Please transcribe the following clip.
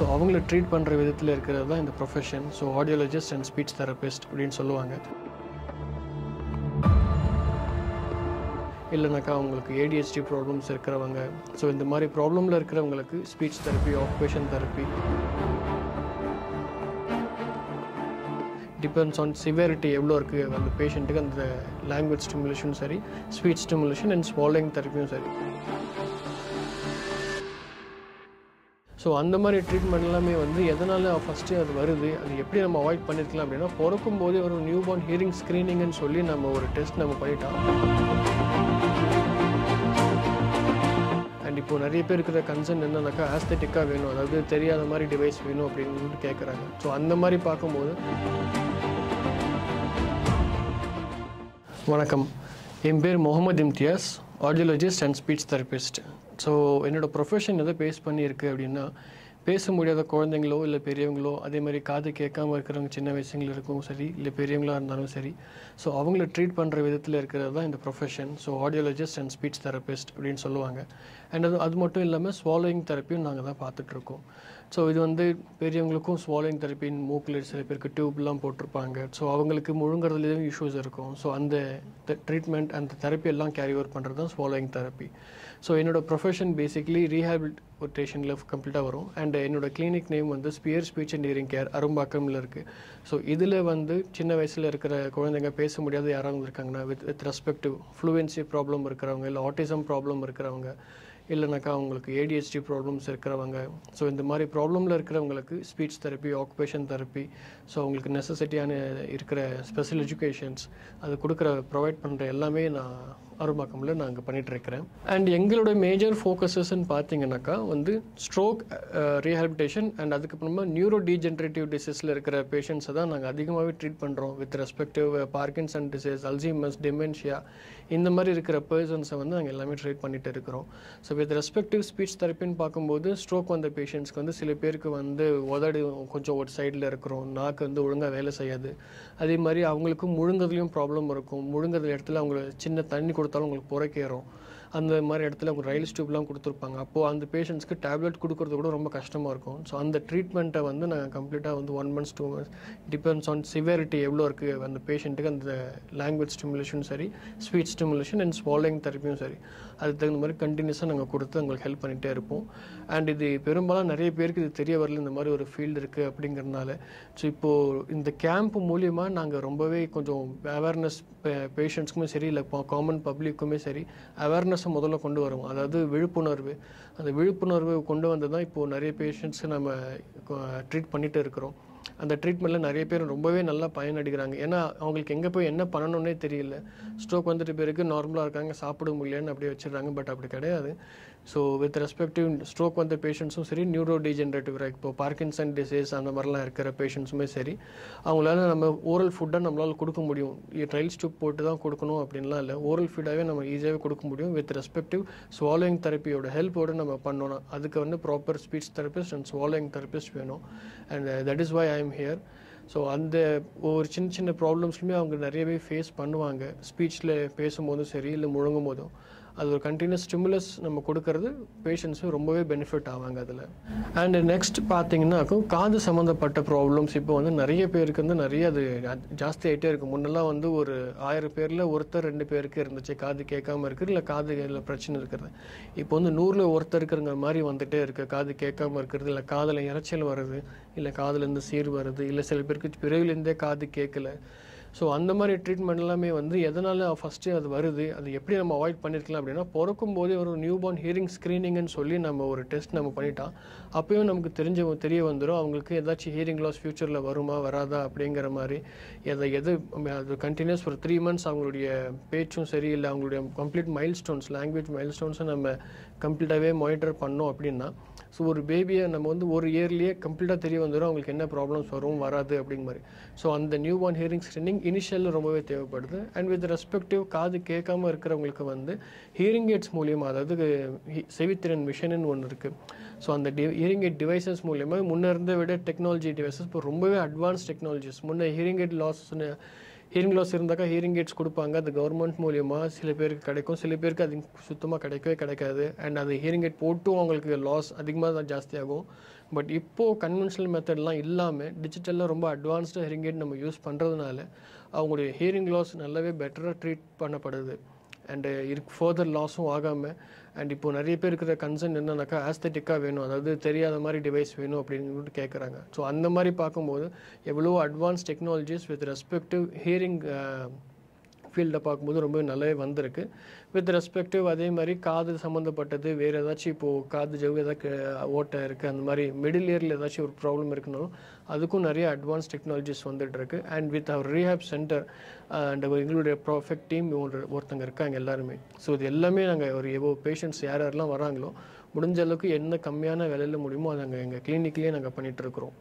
So அவங்கள treat பண்ணுற விதத்தில் இருக்கிறது தான் இந்த profession so audiologist and speech therapist அப்படின்னு சொல்லுவாங்க. இல்லைனாக்கா அவங்களுக்கு ஏடிஹெச்டி ப்ராப்ளம்ஸ் இருக்கிறவங்க. ஸோ இந்த மாதிரி ப்ராப்ளமில் இருக்கிறவங்களுக்கு speech therapy occupation therapy depends on severity எவ்வளோ இருக்குது அந்த பேஷண்ட்டுக்கு அந்த லாங்குவேஜ் ஸ்டிமுலேஷனும் சரி ஸ்பீச் ஸ்டிமுலேஷன் அண்ட் ஸ்வாலிங் தெரப்பியும் சரி. ஸோ அந்த மாதிரி ட்ரீட்மெண்ட் எல்லாமே வந்து எதனால் ஃபஸ்ட்டு அது வருது அது எப்படி நம்ம அவாய்ட் பண்ணியிருக்கலாம் அப்படின்னா பிறக்கும் போதே ஒரு நியூ பார்ன் ஹியரிங் ஸ்க்ரீனிங்னு சொல்லி நம்ம ஒரு டெஸ்ட் நம்ம பண்ணிட்டோம். அண்ட் இப்போ நிறைய பேர் இருக்கிற கன்சர்ன் என்னன்னாக்கா ஆஸ்தட்டிக்காக வேணும். அதாவது தெரியாத மாதிரி டிவைஸ் வேணும் அப்படின்னு கேட்குறாங்க ஸோ அந்த மாதிரி பார்க்கும்போது வணக்கம். என் பேர் Mohammed Imtiaz audiologist and speech therapist so என்னோடய ப்ரொஃபஷன் எதை பேஸ் பண்ணியிருக்கு அப்படின்னா பேச முடியாத குழந்தைங்களோ இல்லை பெரியவங்களோ அதே மாதிரி காது கேட்காம இருக்கிறவங்க சின்ன வயசுங்களுக்கும் சரி இல்லை பெரியவங்களா இருந்தாலும் சரி ஸோ அவங்கள ட்ரீட் பண்ணுற விதத்தில் இருக்கிறது தான் இந்த profession so audiologist and speech therapist அப்படின்னு சொல்லுவாங்க. அண்ட் அது அது மட்டும் இல்லாமல் ஸ்வாலோயிங் தெரப்பியும் நாங்கள் தான் பார்த்துட்ருக்கோம் ஸோ இது வந்து பெரியவங்களுக்கும் ஸ்வாலோயிங் தெரப்பின்னு மூக்கில் சில பேருக்கு டியூப்லாம் போட்டிருப்பாங்க. ஸோ அவங்களுக்கு முழுங்குறதுலேயும் இஷ்யூஸ் இருக்கும். ஸோ அந்த ட்ரீட்மெண்ட் அந்த தெரப்பி எல்லாம் கேரி ஓவர் பண்ணுறது தான் ஸ்வாலோயிங் தெரப்பி ஸோ என்னோடய ப்ரொஃபஷன் பேசிக்லி ரீஹாபிலிட்டேஷனில் கம்ப்ளீட்டாக வரும். அண்ட் என்னோடய கிளினிக் நேம் வந்து spear speech and hearing care அரும்பாக்கமில் இருக்குது ஸோ இதில் வந்து சின்ன வயசில் இருக்கிற குழந்தைங்க பேச முடியாத யாராவது இருக்காங்கன்னா with with respective fluency problem இருக்கிறவங்க இல்லை ஆட்டிசம் ப்ராப்ளம் இருக்கிறவங்க இல்லைனாக்கா அவங்களுக்கு ஏடிஹெச்டி ப்ராப்ளம்ஸ் இருக்கிறவங்க. ஸோ இந்த மாதிரி ப்ராப்ளமில் இருக்கிறவங்களுக்கு speech therapy occupation therapy so அவங்களுக்கு நெசசிட்டியான இருக்கிற ஸ்பெஷல் எஜுகேஷன்ஸ் அது கொடுக்குற ப்ரொவைட் பண்ணுற எல்லாமே நான் அரும்பாக்கமில் நான் அங்கே பண்ணிகிட்ருக்கிறேன் அண்ட் எங்களோட மேஜர் ஃபோக்கஸஸ்ன்னு பார்த்தீங்கன்னாக்கா வந்து ஸ்ட்ரோக் ரீஹாபிலிட்டேஷன் அண்ட் அதுக்கப்புறமா நியூரோ டீஜென்ரேட்டிவ் டிசீஸில் இருக்கிற பேஷண்ட்ஸை தான் நாங்கள் அதிகமாகவே ட்ரீட் பண்ணுறோம் with respective Parkinson disease Alzheimer's dementia இந்த மாதிரி இருக்கிற பர்சன்ஸை வந்து நாங்கள் எல்லாமே ட்ரீட் பண்ணிட்டு இருக்கிறோம். ஸோ வித் ரெஸ்பெக்டிவ் ஸ்பீச் தெரப்பின்னு பார்க்கும்போது ஸ்ட்ரோக் வந்த பேஷண்ட்ஸ்க்கு வந்து சில பேருக்கு வந்து உதடு கொஞ்சம் ஒரு சைடில் இருக்கிறோம். நாக்கு வந்து ஒழுங்காக வேலை செய்யாது. அதே மாதிரி அவங்களுக்கு முழுங்கிறதுலையும் ப்ராப்ளம் இருக்கும். முழுங்குற இடத்துல அவங்களுக்கு சின்ன தண்ணி கொடுத்தாலும் உங்களுக்கு புறக்கேறும். அந்த மாதிரி இடத்துல ஒரு ரயில் ஸ்டூப்லாம் கொடுத்துருப்பாங்க. அப்போது அந்த பேஷண்ட்ஸ்க்கு டேப்லெட் கொடுக்குறது கூட ரொம்ப கஷ்டமாக இருக்கும். ஸோ அந்த ட்ரீட்மெண்ட்டை வந்து நாங்கள் கம்ப்ளீட்டாக வந்து one months two months depends on severity எவ்வளோ இருக்குது அந்த பேஷண்ட்டுக்கு அந்த லாங்குவேஜ் ஸ்டிமுலேஷனும் சரி ஸ்பீச் ஸ்டிமுலேஷன் அண்ட் ஸ்வாலிங் தெரப்பியும் சரி. அதுக்கு தகுந்த மாதிரி கண்டினியூஸாக நாங்கள் கொடுத்து அவங்களுக்கு ஹெல்ப் பண்ணிகிட்டே இருப்போம். அண்ட் இது பெரும்பாலும் நிறைய பேருக்கு இது தெரிய வரல இந்த மாதிரி ஒரு ஃபீல்டு இருக்குது அப்படிங்கிறதுனால. ஸோ இப்போது இந்த கேம்ப் மூலியமாக நாங்கள் ரொம்பவே கொஞ்சம் அவேர்னஸ் பேஷண்ட்ஸ்க்குமே சரி இல்லை காமன் பப்ளிக்குமே சரி அவேர்னஸ் முதல்ல கொண்டு வரும் அதாவது விழிப்புணர்வு. அந்த விழிப்புணர்வு கொண்டு வந்து தான் இப்போது நிறைய பேஷண்ட்ஸை நம்ம ட்ரீட் பண்ணிகிட்டு இருக்கிறோம். அந்த ட்ரீட்மெண்ட்டில் நிறைய பேர் ரொம்பவே நல்லா பயனடைகிறாங்க. ஏன்னா அவங்களுக்கு எங்கே போய் என்ன பண்ணணும்னே தெரியல. ஸ்ட்ரோக் வந்துட்டு பேருக்கு நார்மலாக இருக்காங்க சாப்பிட முடியலன்னு அப்படியே வச்சிடுறாங்க பட் அப்படி கிடையாது. ஸோ வித் ரெஸ்பெக்டிவ் ஸ்ட்ரோக் வந்த பேஷண்ட்ஸும் சரி நியூரோ டீஜென்ரேட்டிவ் இப்போ பார்க்கின்சன் டிசீஸ் அந்த மாதிரிலாம் இருக்கிற பேஷண்ட்ஸுமே சரி அவங்களால நம்ம ஓரல் ஃபுட்டை நம்மளால் கொடுக்க முடியும். ட்ரைல்ஸ் டியூப் போட்டு தான் கொடுக்கணும் அப்படின்லாம் இல்லை. ஓரல் ஃபுட்டாகவே நம்ம ஈஸியாகவே கொடுக்க முடியும். வித் ரெஸ்பெக்டிவ் ஸ்வாலோயிங் தெரப்பியோட ஹெல்ப்போடு நம்ம பண்ணணும். அதுக்கு வந்து proper speech therapist and swallowing therapist வேணும். And that is why I am here so அந்த ஒரு சின்ன சின்ன ப்ராப்ளம்ஸ்லையுமே அவங்க நிறையவே ஃபேஸ் பண்ணுவாங்க. ஸ்பீச்சில் பேசும்போதும் சரி இல்லை முழங்கும் போதும் அது ஒரு கண்டினியூஸ் ஸ்டிமுலஸ் நம்ம கொடுக்கறது பேஷண்ட்ஸும் ரொம்பவே பெனிஃபிட் ஆவாங்க அதில். அண்ட் நெக்ஸ்ட் பார்த்தீங்கன்னாக்கும் காது சம்மந்தப்பட்ட ப்ராப்ளம்ஸ் இப்போ வந்து நிறைய பேருக்கு வந்து நிறைய அது ஜாஸ்தி ஆகிட்டே இருக்கும் முன்னெல்லாம் வந்து ஒரு ஆயிரம் பேரில் ஒருத்தர் ரெண்டு பேருக்கு இருந்துச்சு. காது கேட்காம இருக்குது இல்லை காது இல்லை பிரச்சனை இருக்கிறது. இப்போ வந்து நூறில் ஒருத்தர் இருக்கிறங்க மாதிரி வந்துட்டே இருக்குது காது கேட்காம இருக்கிறது இல்லை காதில் இறைச்சல் வருது இல்லை காதுலேருந்து சீர் வருது இல்லை சில பேருக்கு பிறவிலேருந்தே காது கேட்கல. ஸோ அந்த மாதிரி ட்ரீட்மெண்ட் எல்லாமே வந்து எதனால் ஃபஸ்ட்டு அது வருது அது எப்படி நம்ம அவாய்ட் பண்ணியிருக்கலாம் அப்படின்னா பிறக்கும் போதே ஒரு நியூ பார்ன் ஹியரிங் ஸ்க்ரீனிங்னு சொல்லி நம்ம ஒரு டெஸ்ட் நம்ம பண்ணிட்டோம் அப்போயும் நமக்கு தெரிஞ்ச தெரிய வந்துடும் அவங்களுக்கு ஏதாச்சும் ஹியரிங் லாஸ் ஃப்யூச்சரில் வருமா வராதா அப்படிங்கிற மாதிரி. எதை எது அது கண்டினியூஸ் ஒரு த்ரீ மந்த்ஸ் அவங்களுடைய பேச்சும் சரி இல்லை அவங்களுடைய கம்ப்ளீட் மைல் ஸ்டோன்ஸ் லாங்குவேஜ் மைல் ஸ்டோன்ஸை நம்ம கம்ப்ளீட்டாகவே மானிட்டர் பண்ணோம் அப்படின்னா ஸோ ஒரு பேபியை நம்ம வந்து ஒரு இயர்லேயே கம்ப்ளீட்டாக தெரிய வந்துடும் அவங்களுக்கு என்ன ப்ராப்ளம்ஸ் வரும் வராது அப்படிங்கிற மாதிரி. ஸோ அந்த நியூ பார்ன் ஹியரிங் ஸ்க்ரீனிங் இனிஷியலில் ரொம்பவே தேவைப்படுது. அண்ட் வித் ரெஸ்பெக்டிவ் காது கேட்காம இருக்கிறவங்களுக்கு வந்து ஹியரிங் எய்ட்ஸ் மூலியமாக அதாவது செவித்திறன் மிஷின்னு ஒன்று இருக்குது ஸோ அந்த டி ஹியரிங் எய்ட் டிவைசஸ் மூலியமாக முன்னே இருந்த விட டெக்னாலஜி டிவைசஸ் இப்போ ரொம்பவே அட்வான்ஸ் டெக்னாலஜிஸ் முன்னே ஹியரிங் எய்ட் லாஸ்னு ஹியரிங் லாஸ் இருந்தாக்கா ஹியரிங் எய்ட்ஸ் கொடுப்பாங்க. அது கவர்மெண்ட் மூலியமாக சில பேருக்கு கிடைக்கும். சில பேருக்கு அது சுத்தமாக கிடைக்கவே கிடைக்காது. அண்ட் அது ஹியரிங் எய்ட் போட்டும் அவங்களுக்கு லாஸ் அதிகமாக தான் ஜாஸ்தியாகும். பட் இப்போது கன்வென்ஷனல் மெத்தட்லாம் இல்லாமல் டிஜிட்டலில் ரொம்ப அட்வான்ஸ்டாக ஹியரிங் எய்ட் நம்ம யூஸ் பண்ணுறதுனால அவங்களுடைய ஹியரிங் லாஸ் நல்லாவே பெட்டராக ட்ரீட் பண்ணப்படுது. அண்டு uh, இருக்கு ஃபர்தர் லாஸும் ஆகாமல் அண்ட் இப்போது நிறைய பேர் இருக்கிற கன்சர்ன் என்னன்னாக்கா ஆஸ்தட்டிக்காக வேணும். அதாவது தெரியாத மாதிரி டிவைஸ் வேணும் அப்படின்னு கேட்குறாங்க ஸோ அந்த மாதிரி பார்க்கும்போது எவ்வளோ advance technologies with respective hearing ஃபீல்டை பார்க்கும்போது ரொம்ப நல்லாவே வந்திருக்கு. வித் ரெஸ்பெக்டிவ் அதே மாதிரி காது சம்மந்தப்பட்டது வேறு ஏதாச்சும் இப்போது காது ஜவு ஏதாச்சும் ஓட்டை இருக்குது அந்த மாதிரி மிடில் இயரில் ஏதாச்சும் ஒரு ப்ராப்ளம் இருக்குனாலும் அதுக்கும் நிறைய அட்வான்ஸ் டெக்னாலஜிஸ் வந்துட்டுருக்கு. And with our rehab centre and எங்களுடைய ப்ராஃபெக்ட் டீம் ஒருத்தங்க இருக்காங்க எல்லாருமே. ஸோ இது எல்லாமே நாங்கள் ஒரு எவ்வளோ பேஷண்ட்ஸ் யார் யாரெல்லாம் வராங்களோ முடிஞ்ச அளவுக்கு என்ன கம்மியான விலையில் முடியுமோ அதை நாங்கள் எங்கள் கிளினிக்லேயே நாங்கள் பண்ணிகிட்டு இருக்கிறோம்.